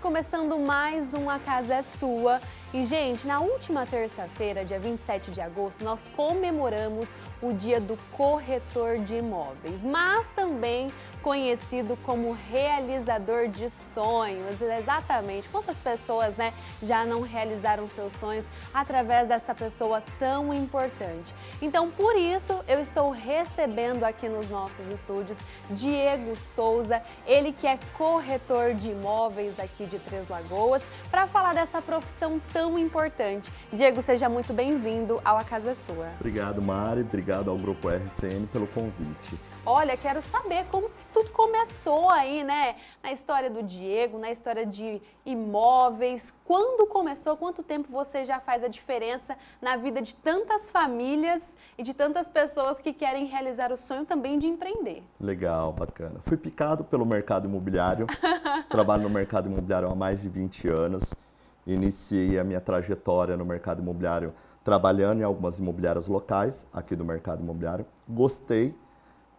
Começando mais um A Casa é Sua. E, gente, na última terça-feira, dia 27 de agosto, nós comemoramos o Dia do Corretor de Imóveis, mas também conhecido como realizador de sonhos. Exatamente. Quantas pessoas, né, já não realizaram seus sonhos através dessa pessoa tão importante? Então, por isso, eu estou recebendo aqui nos nossos estúdios Diego Souza, ele que é corretor de imóveis aqui de Três Lagoas, para falar dessa profissão tão importante. Diego, seja muito bem-vindo ao A Casa Sua. Obrigado, Mari. Obrigado ao Grupo RCN pelo convite. Olha, quero saber como tudo começou aí, né? Na história do Diego, na história de imóveis. Quando começou? Quanto tempo você já faz a diferença na vida de tantas famílias e de tantas pessoas que querem realizar o sonho também de empreender? Legal, bacana. Fui picado pelo mercado imobiliário. Trabalho no mercado imobiliário há mais de 20 anos. Iniciei a minha trajetória no mercado imobiliário trabalhando em algumas imobiliárias locais aqui do mercado imobiliário. Gostei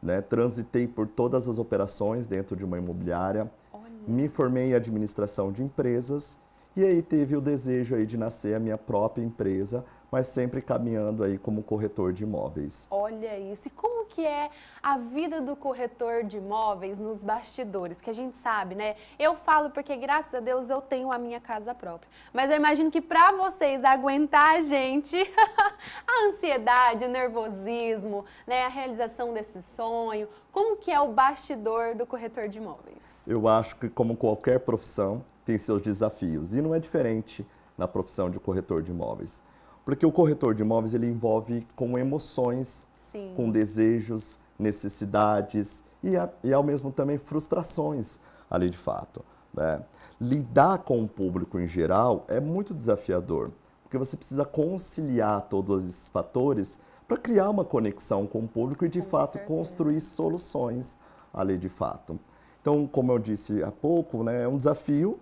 né? Transitei por todas as operações dentro de uma imobiliária, Olha. me formei em administração de empresas e aí teve o desejo aí de nascer a minha própria empresa, mas sempre caminhando aí como corretor de imóveis. Olha isso. E como que é a vida do corretor de imóveis nos bastidores? Que a gente sabe, né? Eu falo porque graças a Deus eu tenho a minha casa própria. Mas eu imagino que para vocês aguentar a gente, a ansiedade, o nervosismo, né, a realização desse sonho, como que é o bastidor do corretor de imóveis? Eu acho que como qualquer profissão tem seus desafios e não é diferente na profissão de corretor de imóveis. Porque o corretor de imóveis ele envolve com emoções, Sim. com desejos, necessidades e, a, e ao mesmo também frustrações ali de fato. Né? Lidar com o público em geral é muito desafiador, porque você precisa conciliar todos esses fatores para criar uma conexão com o público e de com fato certeza. construir soluções ali de fato. Então, como eu disse há pouco, né, é um desafio,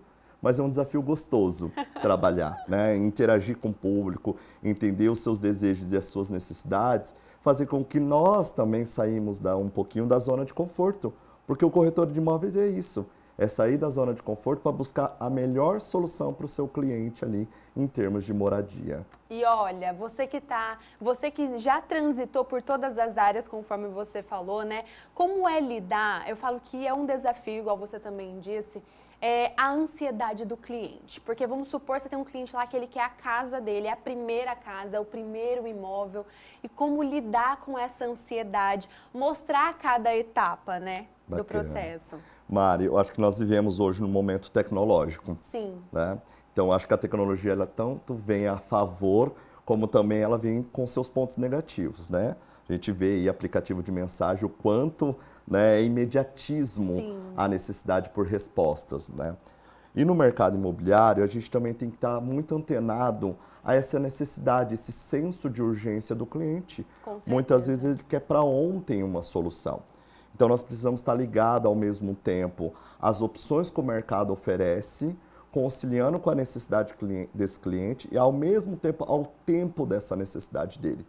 mas é um desafio gostoso trabalhar, né? interagir com o público, entender os seus desejos e as suas necessidades, fazer com que nós também saímos da, um pouquinho da zona de conforto, porque o corretor de imóveis é isso, é sair da zona de conforto para buscar a melhor solução para o seu cliente ali em termos de moradia. E olha, você que tá, você que já transitou por todas as áreas, conforme você falou, né? Como é lidar? Eu falo que é um desafio, igual você também disse é, a ansiedade do cliente. Porque vamos supor você tem um cliente lá que ele quer a casa dele, é a primeira casa, é o primeiro imóvel. E como lidar com essa ansiedade, mostrar cada etapa, né, Bacana. do processo. Mari, eu acho que nós vivemos hoje num momento tecnológico. Sim. Né? Então, acho que a tecnologia ela tanto vem a favor, como também ela vem com seus pontos negativos, né? A gente vê aí aplicativo de mensagem o quanto né, é imediatismo Sim. a necessidade por respostas. Né? E no mercado imobiliário, a gente também tem que estar muito antenado a essa necessidade, esse senso de urgência do cliente. Muitas vezes ele quer para ontem uma solução. Então nós precisamos estar ligados ao mesmo tempo às opções que o mercado oferece, conciliando com a necessidade desse cliente e ao mesmo tempo ao tempo dessa necessidade dele.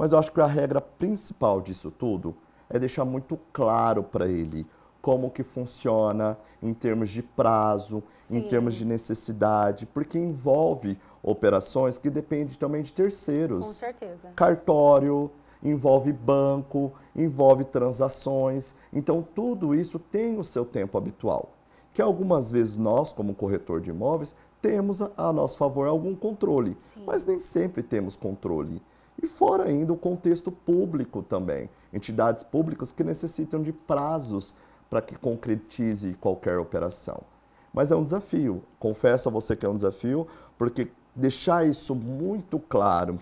Mas eu acho que a regra principal disso tudo é deixar muito claro para ele como que funciona em termos de prazo, Sim. em termos de necessidade, porque envolve operações que dependem também de terceiros. Com certeza. Cartório, envolve banco, envolve transações. Então, tudo isso tem o seu tempo habitual. Que algumas vezes nós, como corretor de imóveis, temos a, nosso favor algum controle, Sim. mas nem sempre temos controle. E fora ainda o contexto público também, entidades públicas que necessitam de prazos para que concretize qualquer operação. Mas é um desafio, confesso a você que é um desafio, porque deixar isso muito claro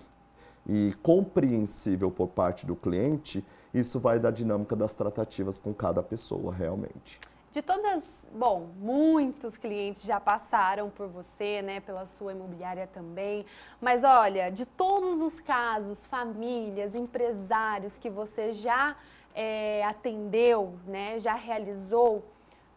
e compreensível por parte do cliente, isso vai dar dinâmica das tratativas com cada pessoa realmente. De todas, bom, muitos clientes já passaram por você, né, pela sua imobiliária também. Mas olha, de todos os casos, famílias, empresários que você já é, atendeu, né, já realizou,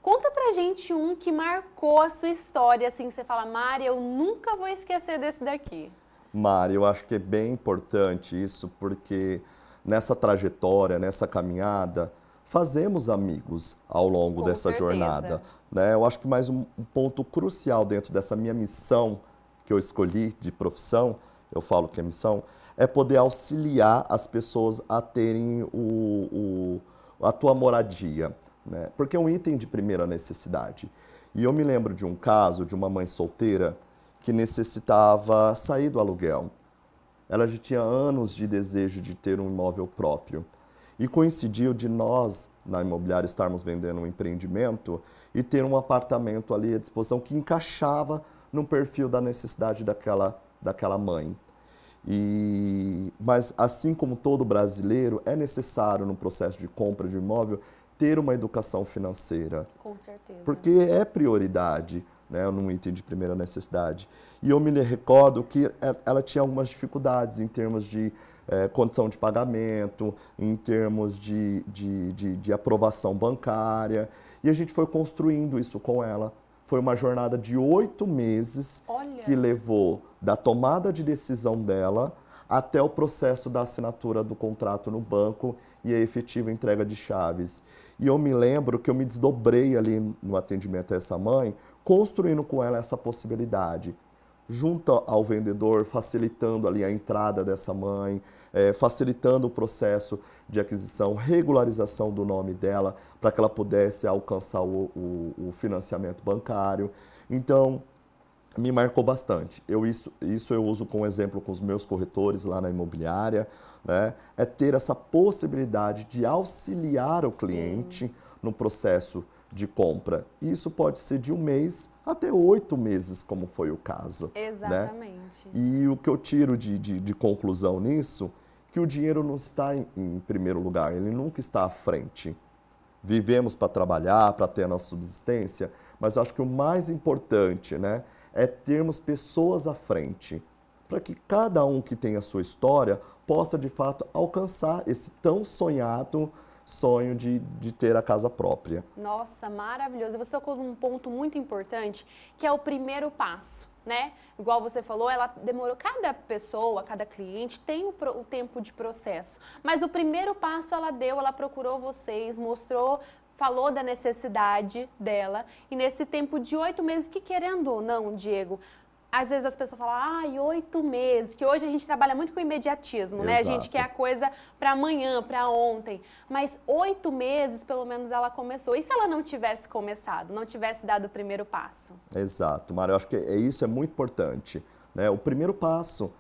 conta pra gente um que marcou a sua história, assim, que você fala, Mari, eu nunca vou esquecer desse daqui. Mari, eu acho que é bem importante isso, porque nessa trajetória, nessa caminhada, fazemos amigos ao longo Com dessa certeza. jornada. Né? Eu acho que mais um, um ponto crucial dentro dessa minha missão que eu escolhi de profissão, eu falo que é missão, é poder auxiliar as pessoas a terem o, o, a tua moradia, né? porque é um item de primeira necessidade. E eu me lembro de um caso de uma mãe solteira que necessitava sair do aluguel. Ela já tinha anos de desejo de ter um imóvel próprio. E coincidiu de nós, na imobiliária, estarmos vendendo um empreendimento e ter um apartamento ali à disposição que encaixava no perfil da necessidade daquela, daquela mãe. E, mas, assim como todo brasileiro, é necessário no processo de compra de imóvel ter uma educação financeira. Com certeza. Porque é prioridade, né, num item de primeira necessidade. E eu me recordo que ela tinha algumas dificuldades em termos de é, condição de pagamento, em termos de, de, de, de aprovação bancária. E a gente foi construindo isso com ela. Foi uma jornada de oito meses Olha. que levou da tomada de decisão dela até o processo da assinatura do contrato no banco e a efetiva entrega de chaves. E eu me lembro que eu me desdobrei ali no atendimento a essa mãe, construindo com ela essa possibilidade junto ao vendedor, facilitando ali a entrada dessa mãe, é, facilitando o processo de aquisição, regularização do nome dela, para que ela pudesse alcançar o, o, o, financiamento bancário. Então, me marcou bastante. Eu, isso, isso eu uso como exemplo com os meus corretores lá na imobiliária, né? é ter essa possibilidade de auxiliar o cliente Sim. no processo de compra. Isso pode ser de um mês até oito meses, como foi o caso. Né? Exatamente. Né? E o que eu tiro de, de, de, conclusão nisso, que o dinheiro não está em, em primeiro lugar, ele nunca está à frente. Vivemos para trabalhar, para ter a nossa subsistência, mas eu acho que o mais importante né, é termos pessoas à frente, para que cada um que tem a sua história possa de fato alcançar esse tão sonhado sonho de, de ter a casa própria. Nossa, maravilhoso. Você tocou num ponto muito importante, que é o primeiro passo. Né? Igual você falou, ela demorou. Cada pessoa, cada cliente tem o, o, tempo de processo. Mas o primeiro passo ela deu, ela procurou vocês, mostrou, falou da necessidade dela. E nesse tempo de oito meses, que querendo ou não, Diego, às vezes as pessoas falam, ai, ah, oito meses, que hoje a gente trabalha muito com imediatismo, Exato. né? A gente quer a coisa para amanhã, para ontem. Mas oito meses, pelo menos, ela começou. E se ela não tivesse começado, não tivesse dado o primeiro passo? Exato, Mário, eu acho que é, isso é muito importante. Né? O primeiro passo,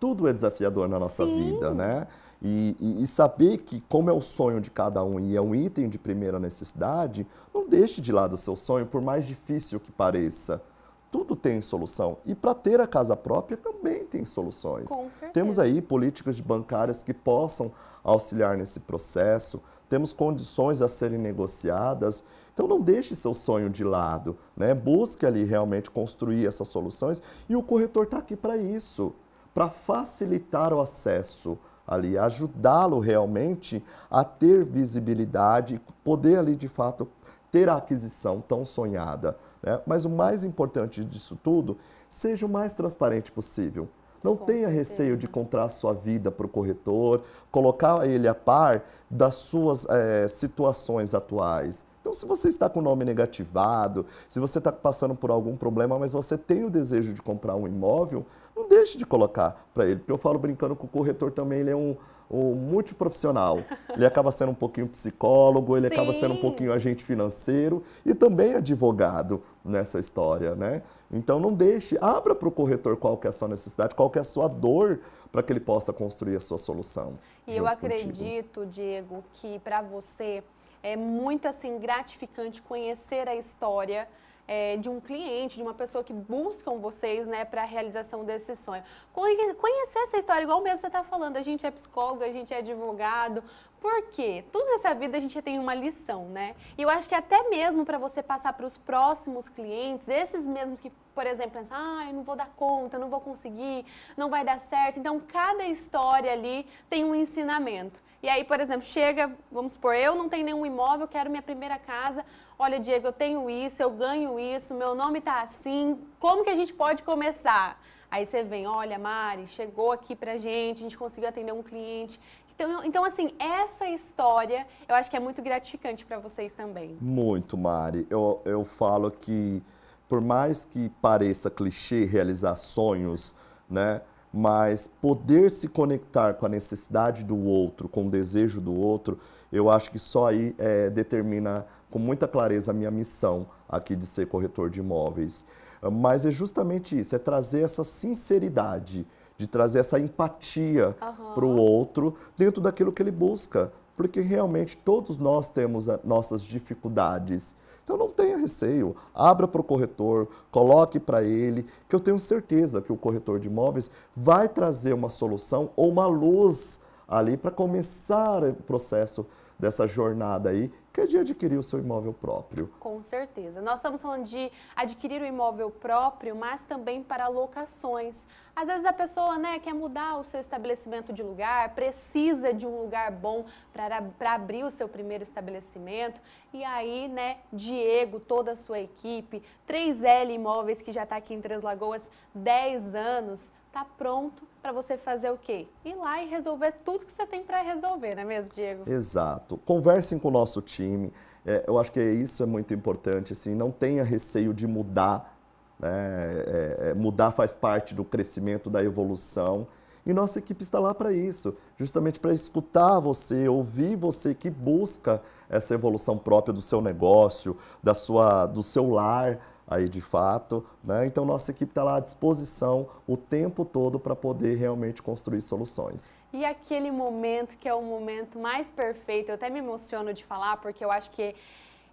tudo é desafiador na nossa Sim. vida, né? E, e, e, saber que, como é o sonho de cada um e é um item de primeira necessidade, não deixe de lado o seu sonho, por mais difícil que pareça tudo tem solução. E para ter a casa própria também tem soluções. Com certeza. Temos aí políticas bancárias que possam auxiliar nesse processo, temos condições a serem negociadas. Então não deixe seu sonho de lado, né? Busque ali realmente construir essas soluções e o corretor está aqui para isso, para facilitar o acesso ali, ajudá-lo realmente a ter visibilidade, poder ali de fato ter a aquisição tão sonhada. Né? Mas o mais importante disso tudo, seja o mais transparente possível. Não Com tenha certeza. receio de contar a sua vida para o corretor, colocar ele a par das suas é, situações atuais. Então, se você está com o nome negativado, se você está passando por algum problema, mas você tem o desejo de comprar um imóvel, não deixe de colocar para ele. Porque eu falo brincando que o corretor também ele é um, o multiprofissional. Ele acaba sendo um pouquinho psicólogo, ele Sim. acaba sendo um pouquinho agente financeiro e também advogado nessa história, né? Então não deixe, abra para o corretor qual que é a sua necessidade, qual que é a sua dor para que ele possa construir a sua solução. E eu acredito, contigo. Diego, que para você é muito assim gratificante conhecer a história é, de um cliente, de uma pessoa que buscam vocês né, para a realização desse sonho. Conhecer essa história, igual mesmo você está falando, a gente é psicólogo, a gente é advogado, por quê? Tudo nessa vida a gente tem uma lição, né? E eu acho que até mesmo para você passar para os próximos clientes, esses mesmos que, por exemplo, pensam, ah, eu não vou dar conta, não vou conseguir, não vai dar certo. Então, cada história ali tem um ensinamento. E aí, por exemplo, chega, vamos supor, eu não tenho nenhum imóvel, quero minha primeira casa. Olha, Diego, eu tenho isso, eu ganho isso, meu nome está assim. Como que a gente pode começar? Aí você vem, olha, Mari, chegou aqui pra gente, a gente conseguiu atender um cliente Então, então, assim, essa história eu acho que é muito gratificante para vocês também. Muito, Mari. Eu, eu falo que, por mais que pareça clichê realizar sonhos, né? Mas poder se conectar com a necessidade do outro, com o desejo do outro, eu acho que só aí é, determina com muita clareza a minha missão aqui de ser corretor de imóveis. Mas é justamente isso, é trazer essa sinceridade, de trazer essa empatia uhum. para o outro dentro daquilo que ele busca. Porque realmente todos nós temos nossas dificuldades. Então não tenha receio, abra para o corretor, coloque para ele, que eu tenho certeza que o corretor de imóveis vai trazer uma solução ou uma luz ali para começar o processo dessa jornada aí, que é de adquirir o seu imóvel próprio. Com certeza. Nós estamos falando de adquirir o imóvel próprio, mas também para locações. Às vezes a pessoa né, quer mudar o seu estabelecimento de lugar, precisa de um lugar bom para abrir o seu primeiro estabelecimento. E aí, né, Diego, toda a sua equipe, 3L Imóveis, que já está aqui em Três Lagoas 10 anos, está pronto para você fazer o quê? Ir lá e resolver tudo que você tem para resolver, não é mesmo, Diego? Exato. Conversem com o nosso time. É, eu acho que isso é muito importante. Assim, não tenha receio de mudar. Né? É, é, mudar faz parte do crescimento, da evolução. E nossa equipe está lá para isso, justamente para escutar você, ouvir você que busca essa evolução própria do seu negócio, da sua, do seu lar aí de fato, né? Então nossa equipe está lá à disposição o tempo todo para poder realmente construir soluções. E aquele momento que é o momento mais perfeito, eu até me emociono de falar porque eu acho que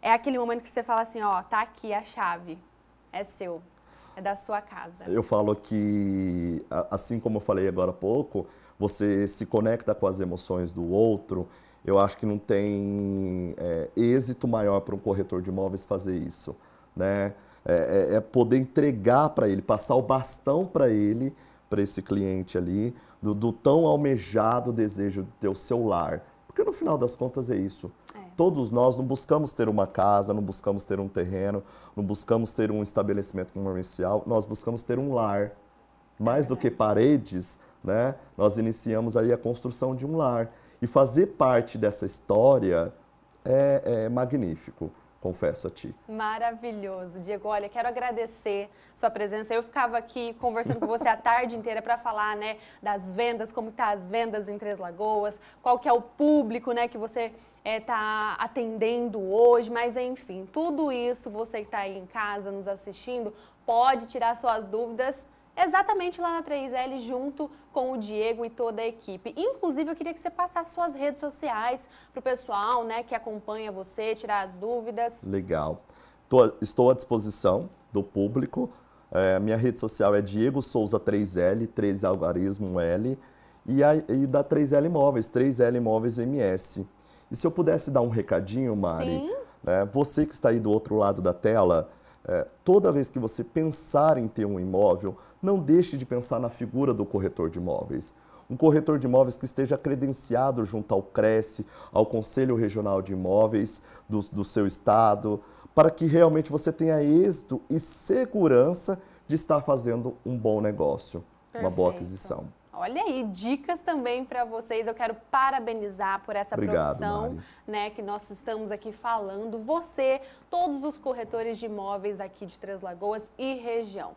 é aquele momento que você fala assim, ó, tá aqui a chave, é seu. É da sua casa. Eu falo que, assim como eu falei agora há pouco, você se conecta com as emoções do outro. Eu acho que não tem é, êxito maior para um corretor de imóveis fazer isso. Né? É, é, é poder entregar para ele, passar o bastão para ele, para esse cliente ali, do, do, tão almejado desejo de ter o seu lar. Porque no final das contas é isso. Todos nós não buscamos ter uma casa, não buscamos ter um terreno, não buscamos ter um estabelecimento comercial, nós buscamos ter um lar. Mais do que paredes, né? Nós iniciamos aí a construção de um lar. E fazer parte dessa história é, é magnífico confesso a ti. Maravilhoso, Diego. Olha, quero agradecer sua presença. Eu ficava aqui conversando com você a tarde inteira para falar, né, das vendas, como tá as vendas em Três Lagoas, qual que é o público, né, que você está é, tá atendendo hoje, mas enfim, tudo isso você que está aí em casa nos assistindo pode tirar suas dúvidas exatamente lá na 3L junto com o Diego e toda a equipe. Inclusive, eu queria que você passasse suas redes sociais para o pessoal né, que acompanha você, tirar as dúvidas. Legal. Tô, estou à disposição do público. É, minha rede social é Diego Souza 3L, 3 algarismo L, e, a, e da 3L Imóveis, 3L Imóveis MS. E se eu pudesse dar um recadinho, Mari, né, você que está aí do outro lado da tela, é, toda vez que você pensar em ter um imóvel, não deixe de pensar na figura do corretor de imóveis. Um corretor de imóveis que esteja credenciado junto ao CRECE, ao Conselho Regional de Imóveis do, do seu estado, para que realmente você tenha êxito e segurança de estar fazendo um bom negócio, Perfeito. uma boa aquisição. Olha aí, dicas também para vocês. Eu quero parabenizar por essa Obrigado, profissão, né, que nós estamos aqui falando. Você, todos os corretores de imóveis aqui de Três Lagoas e região.